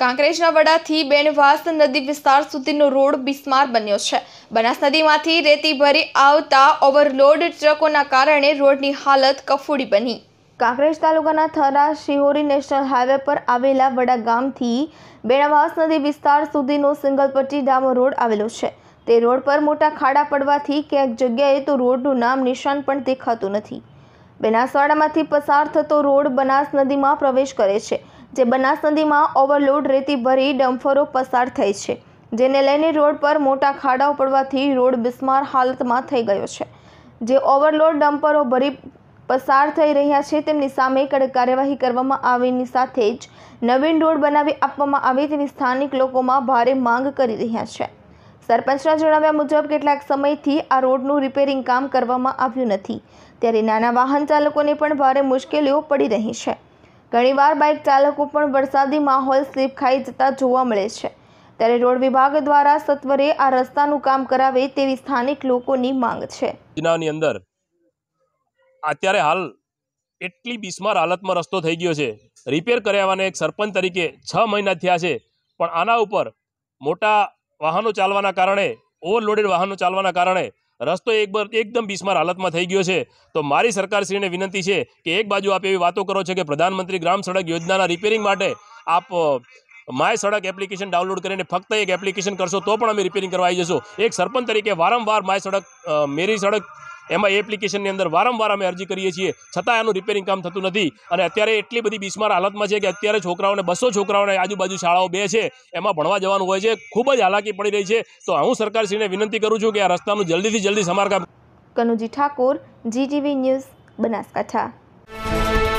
કાંકરેજના વડાથી બેણવાસ નદી વિસ્તાર સુધીનો રોડ બિસ્માર બન્યો છે. બનાસ નદીમાંથી રેતી ભરી આવતા ઓવરલોડ ટ્રકોના કારણે રોડની હાલત કફોડી બની. કાંકરેજ તાલુકાના થરા શિહોરી નેશનલ હાઈવે પર આવેલા વડા ગામથી બેણાવાસ નદી વિસ્તાર સુધીનો સિંગલ પટ્ટી ડામર રોડ આવેલો છે. તે રોડ પર મોટા ખાડા પડવાથી ક્યાંક જગ્યાએ તો રોડનું નામ નિશાન પણ દેખાતું નથી. બેનાસવાડામાંથી પસાર થતો રોડ બનાસ નદીમાં પ્રવેશ કરે છે. જે બનાસ નદીમાં ઓવરલોડ રેતી ભરી ડમ્ફરો પસાર થઈ છે, જેને લઈને રોડ પર મોટા ખાડાઓ પડવાથી રોડ બિસ્માર હાલતમાં થઈ ગયો છે. જે ઓવરલોડ ડમ્પરો ભરી પસાર થઈ રહ્યા છે, તેમની સામે કડક કાર્યવાહી કરવામાં આવેની સાથે જ નવીન રોડ બનાવી આપવામાં આવે તેવી સ્થાનિક લોકોમાં ભારે માંગ કરી રહ્યા છે. સરપંચના જણાવ્યા મુજબ, કેટલાક સમયથી આ રોડનું રિપેરિંગ કામ કરવામાં આવ્યું નથી, ત્યારે નાના વાહન ચાલકોને પણ ભારે મુશ્કેલીઓ પડી રહી છે. ઘણીવાર બાઇક ચાલકો પણ વરસાદી માહોલ સ્લીપ ખાઈ જતા જોવા મળે છે. ત્યારે રોડ વિભાગ દ્વારા સત્વરે આ રસ્તાનું કામ કરાવે તેવી સ્થાનિક લોકોની માંગ છે. યોજનાની અંદર અત્યારે હાલ એટલી બિસ્માર હાલતમાં રસ્તો થઈ ગયો છે. રિપેર કરાવવાને એક સરપંચ તરીકે છ મહિના થયા છે. પણ આના ઉપર મોટા વાહનો ચાલવાના કારણે, ઓવરલોડેડ વાહનો ચાલવાના કારણે રસ્તો એક બર- એકદમ બિસ્માર હાલતમાં થઈ ગયો છે. તો મારી સરકારશ્રીને વિનંતી છે કે એક બાજુ આપ એવી વાતો કરો છો કે પ્રધાનમંત્રી ગ્રામ સડક યોજનાના રિપેરિંગ માટે આપ માય સડક એપ્લિકેશન ડાઉનલોડ કરીને ફક્ત એક એપ્લિકેશન કરશો તો પણ અમે રિપેરિંગ કરવા આવી જશો. એક સરપંચ તરીકે વારંવાર માય સડક મેરી સડક એમાં એપ્લિકેશનની અંદર વારંવાર અમે અરજી કરીએ છીએ. છતાં એનું રિપેરિંગ કામ થતું નથી. અને અત્યારે એટલી બધી બિસ્માર હાલતમાં છે કે અત્યારે છોકરાઓને, બસો છોકરાઓને આજુબાજુ શાળાઓ બે છે. એમાં ભણવા જવાનું હોય છે. ખૂબ જ હાલાકી પડી રહી છે. તો હું સરકારશ્રીને વિનંતી કરું છું કે આ રસ્તાનું જલ્દીથી જલ્દી સમારકામ કનુજી ઠાકોર જીટીવી ન્યૂઝ બનાસકાંઠા.